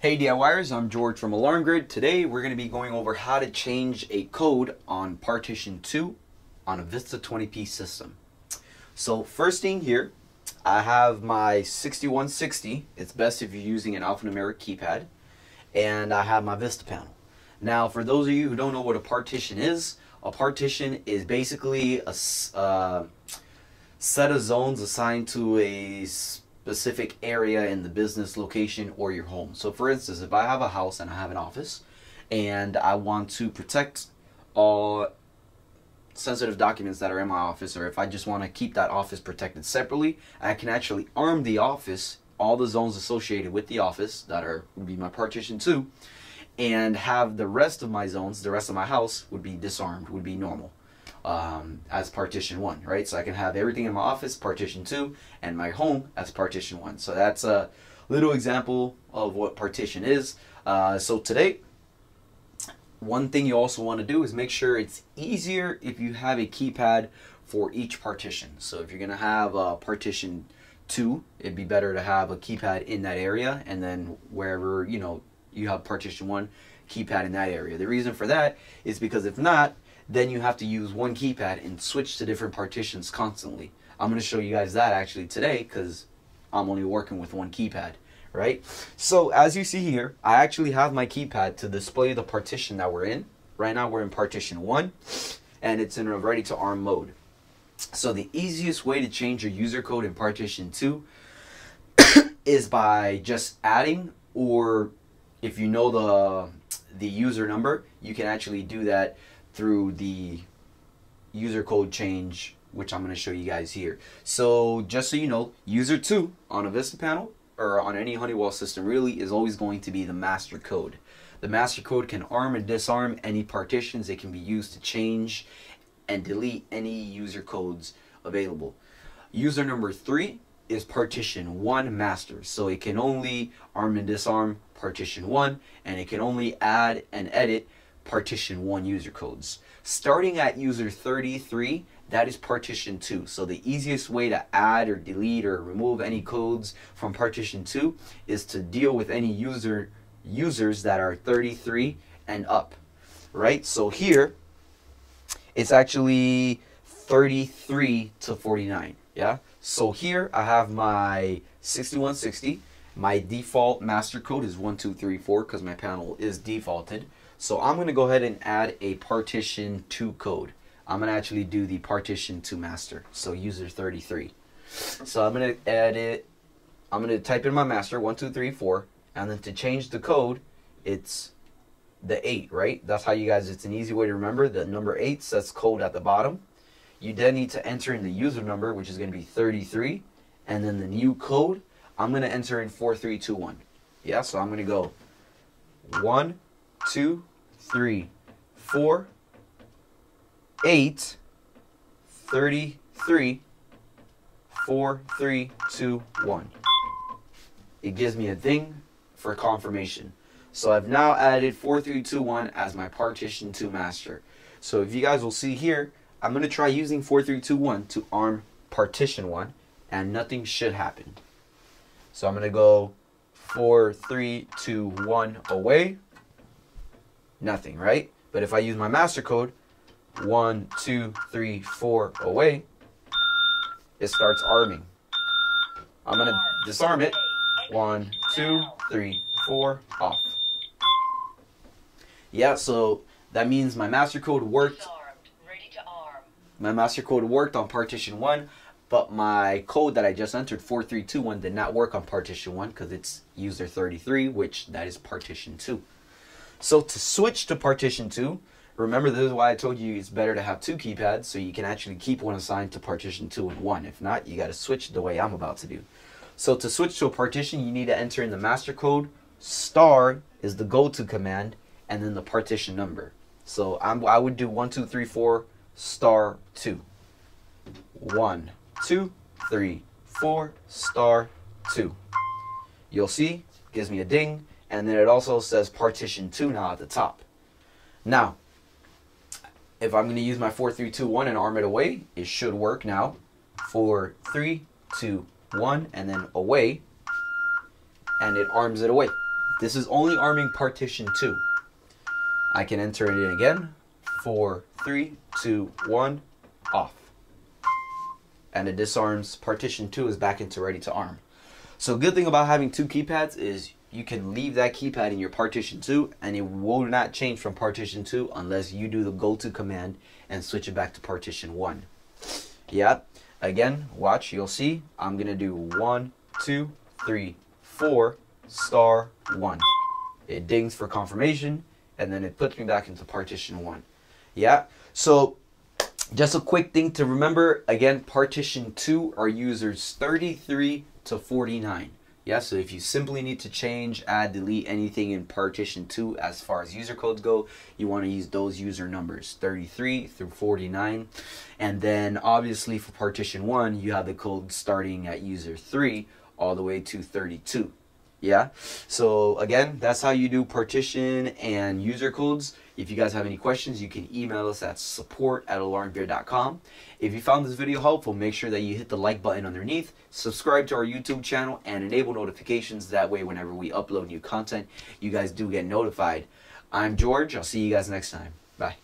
Hey DIYers, I'm George from Alarm Grid. Today we're going to be going over how to change a code on partition 2 on a Vista 20p system. So first thing here, I have my 6160. It's best if you're using an alphanumeric keypad. And I have my Vista panel. Now for those of you who don't know what a partition is, a partition is basically a uh, set of zones assigned to a specific area in the business location or your home. So for instance, if I have a house and I have an office and I want to protect all sensitive documents that are in my office or if I just want to keep that office protected separately, I can actually arm the office, all the zones associated with the office that are would be my partition 2 and have the rest of my zones, the rest of my house would be disarmed, would be normal um, as partition one, right? So I can have everything in my office, partition two, and my home as partition one. So that's a little example of what partition is. Uh, so today, one thing you also want to do is make sure it's easier if you have a keypad for each partition. So if you're going to have a partition two, it'd be better to have a keypad in that area and then wherever, you know, you have partition one, keypad in that area. The reason for that is because if not, then you have to use one keypad and switch to different partitions constantly. I'm going to show you guys that actually today because I'm only working with one keypad, right? So as you see here, I actually have my keypad to display the partition that we're in. Right now we're in partition 1 and it's in a ready to arm mode. So the easiest way to change your user code in partition 2 is by just adding or if you know the the user number, you can actually do that through the user code change, which I'm going to show you guys here. So just so you know, user 2 on a Vista panel or on any Honeywell system really is always going to be the master code. The master code can arm and disarm any partitions. It can be used to change and delete any user codes available. User number 3 is partition 1 master. So it can only arm and disarm partition 1 and it can only add and edit partition 1 user codes. Starting at user 33, that is partition 2. So the easiest way to add or delete or remove any codes from partition 2 is to deal with any user users that are 33 and up. Right? So here it's actually 33 to 49, yeah? So here I have my 6160. My default master code is 1234 because my panel is defaulted. So I'm going to go ahead and add a partition 2 code. I'm going to actually do the partition 2 master, so user 33. So I'm going to add it, I'm going to type in my master, 1234, and then to change the code, it's the 8, right? That's how you guys, it's an easy way to remember. The number 8 says code at the bottom. You then need to enter in the user number, which is going to be 33, and then the new code, I'm going to enter in 4321. Yeah, so I'm going to go 1, two, three, four, eight, thirty-three, four, three, two, one. It gives me a ding for confirmation. So I've now added 4321 as my partition 2 master. So if you guys will see here, I'm going to try using 4321 to arm partition 1 and nothing should happen. So I'm going to go 4321 away nothing, right? But if I use my master code, one, two, three, four, away, it starts arming. I'm gonna disarm it. One, two, three, four, off. Yeah, so that means my master code worked. My master code worked on partition one, but my code that I just entered, 4321, did not work on partition one because it's user 33, which that is partition two. So to switch to partition 2, remember this is why I told you it's better to have two keypads so you can actually keep one assigned to partition 2 and 1. If not, you got to switch the way I'm about to do. So to switch to a partition, you need to enter in the master code. Star is the go-to command and then the partition number. So I'm, I would do 1, 2, 3, 4, star 2. 1, 2, 3, 4, star 2. You'll see, gives me a ding and then it also says partition 2 now at the top. Now, if I'm going to use my 4321 and arm it away, it should work now. 4, 3, 2, 1, and then away, and it arms it away. This is only arming partition 2. I can enter it in again. Four, three, two, one, off. And it disarms partition 2 is back into ready to arm. So good thing about having two keypads is you can leave that keypad in your partition 2 and it will not change from partition 2 unless you do the go to command and switch it back to partition 1. Yeah, again, watch, you'll see. I'm going to do one, two, three, four, star 1. It dings for confirmation and then it puts me back into partition 1. Yeah, so just a quick thing to remember again, partition 2 are users 33 to 49. Yeah, so if you simply need to change, add, delete anything in partition 2 as far as user codes go, you want to use those user numbers 33 through 49. And then obviously for partition 1, you have the code starting at user 3 all the way to 32. Yeah, so again, that's how you do partition and user codes. If you guys have any questions, you can email us at support at alarmgrid.com. If you found this video helpful, make sure that you hit the like button underneath, subscribe to our YouTube channel, and enable notifications. That way, whenever we upload new content, you guys do get notified. I'm George. I'll see you guys next time. Bye.